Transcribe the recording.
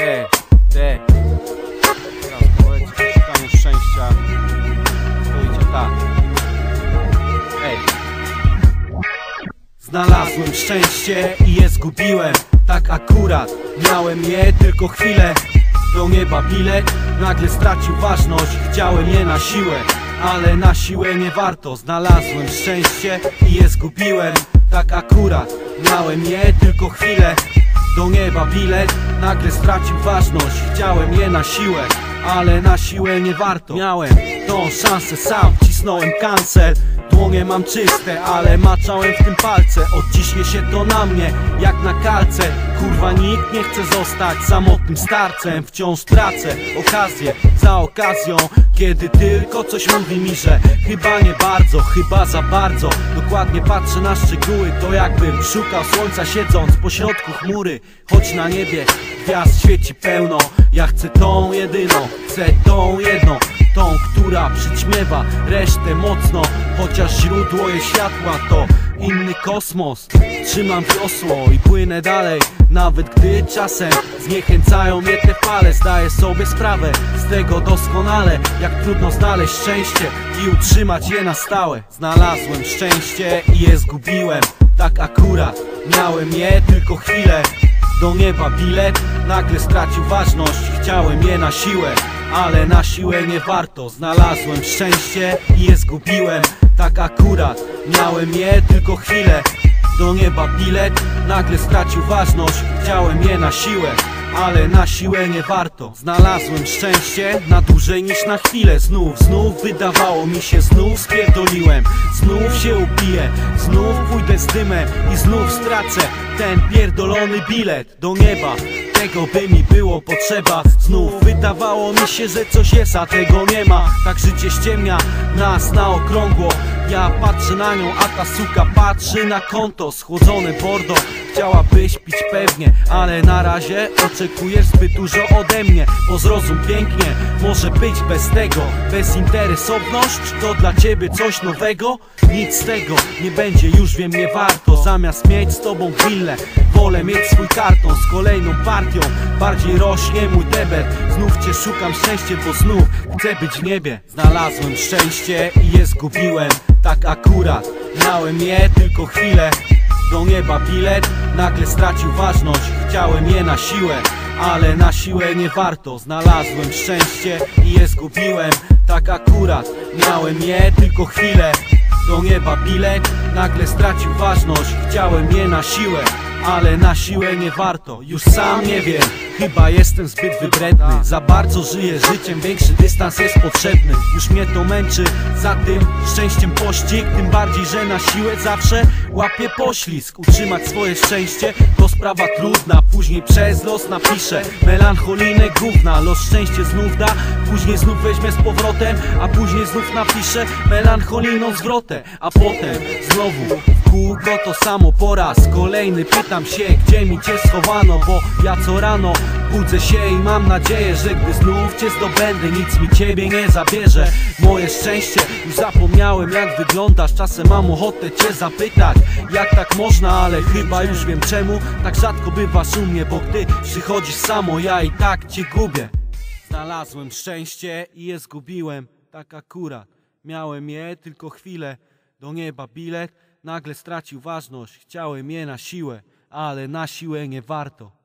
Te, te. Teraz kawałeczek w szukaniu szczęścia. To idzie tak. Ej. Znalazłem szczęście i je zgubiłem Tak akurat, miałem je tylko chwilę Do nieba bilet, nagle stracił ważność Chciałem je na siłę, ale na siłę nie warto Znalazłem szczęście i je zgubiłem Tak akurat, miałem je tylko chwilę do nieba bilet, nagle stracił ważność Chciałem je na siłę, ale na siłę nie warto. Miałem tą szansę sam, wcisnąłem cancel Dłonie mam czyste, ale maczałem w tym palce. Odciśnie się to na mnie, jak na kalce Kurwa nikt nie chce zostać samotnym starcem. Wciąż tracę okazję za okazją Kiedy tylko coś mówi mi, że chyba nie bardzo, chyba za bardzo. Dokładnie patrzę na szczegóły, to jakbym szukał słońca siedząc pośrodku chmury. Choć na niebie gwiazd świeci pełno Ja chcę tą jedyną, chcę tą jedną Tą, która przyćmiewa resztę mocno. Chociaż źródło jej światła to inny kosmos Trzymam wiosło i płynę dalej Nawet gdy czasem zniechęcają mnie te fale. Zdaję sobie sprawę z tego doskonale Jak trudno znaleźć szczęście i utrzymać je na stałe. Znalazłem szczęście i je zgubiłem. Tak akurat, miałem je tylko chwilę. Do nieba bilet Nagle stracił ważność Chciałem je na siłę. Ale na siłę nie warto. Znalazłem szczęście i je zgubiłem. Tak akurat Miałem je tylko chwilę Do nieba bilet. Nagle stracił ważność Chciałem je na siłę ale na siłę nie warto. Znalazłem szczęście na dłużej niż na chwilę. Znów, znów wydawało mi się, znów spierdoliłem. Znów się upiję, znów pójdę z dymem I znów stracę ten pierdolony bilet. Do nieba tego by mi było potrzeba. Znów wydawało mi się, że coś jest, a tego nie ma. Tak życie ściemnia nas na okrągło Ja patrzę na nią, a ta suka patrzy na konto. Schłodzone bordo Chciałabyś pić pewnie, ale na razie oczekujesz zbyt dużo ode mnie. Bo zrozum pięknie, może być bez tego. Bezinteresowność, to dla ciebie coś nowego? Nic z tego, nie będzie już wiem nie warto. Zamiast mieć z tobą willę, wolę mieć swój karton Z kolejną partią, bardziej rośnie mój debet Znów cię szukam szczęście, bo znów chcę być w niebie. Znalazłem szczęście i je zgubiłem, tak akurat Miałem je tylko chwilę do nieba bilet. Nagle stracił ważność Chciałem je na siłę ale na siłę nie warto. Znalazłem szczęście i je zgubiłem. Tak akurat Miałem je tylko chwilę. Do nieba bilet Nagle stracił ważność Chciałem je na siłę ale na siłę nie warto Już sam nie wiem. Chyba jestem zbyt wybredny Za bardzo żyję życiem Większy dystans jest potrzebny. Już mnie to męczy Za tym szczęściem pościg Tym bardziej, że na siłę zawsze łapię poślizg. Utrzymać swoje szczęście To sprawa trudna Później przez los napiszę Melancholijne gówna. Los szczęście znów da Później znów weźmie z powrotem A później znów napiszę Melancholijną zwrotę A potem znowu kółko to samo po raz kolejny Pytam się gdzie mi cię schowano Bo ja co rano budzę się i mam nadzieję Że gdy znów cię zdobędę Nic mi ciebie nie zabierze. Moje szczęście już zapomniałem jak wyglądasz. Czasem mam ochotę cię zapytać Jak tak można, ale chyba już wiem czemu. Tak rzadko bywasz u mnie Bo gdy przychodzisz samo ja i tak cię gubię. Znalazłem szczęście i je zgubiłem. Tak akurat Miałem je tylko chwilę. Do nieba bilet Nagle stracił ważność Chciałem je na siłę Ale na siłę nie warto